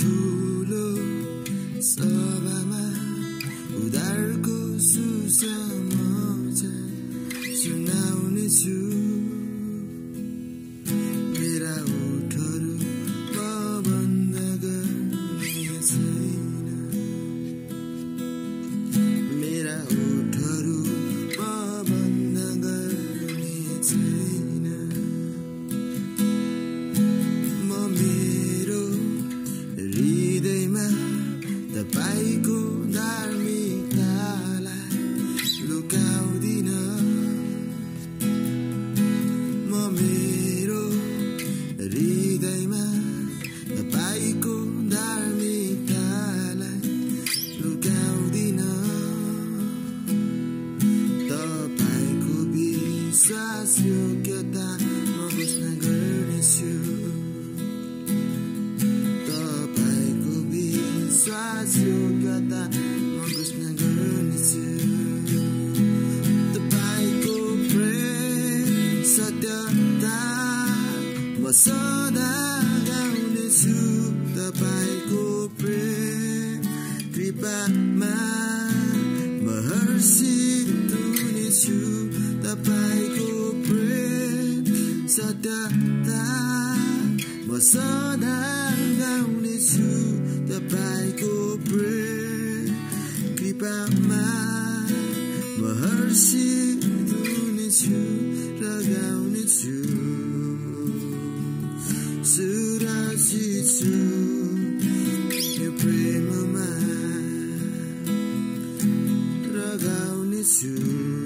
ठुलो सभामा उधारको सुसमाचार सुनाउने छु। मेरा ओठहरू बन्द गर्ने छैन। मेरा ओठहरू बन्द गर्ने छैन। Silke'den Babasına görünüşü Dabei gubi Sa Silke'den Babasına görünüşü Dabei gubi Sa Silke'den Babasına görünüşü Dabei gubi सत्यता म सदा गाउनेछु तपाईँको प्रेम कृपामा म हर्षित हुनेछु र गाउनेछु सुरक्षित छु यो प्रेममा र गाउनेछु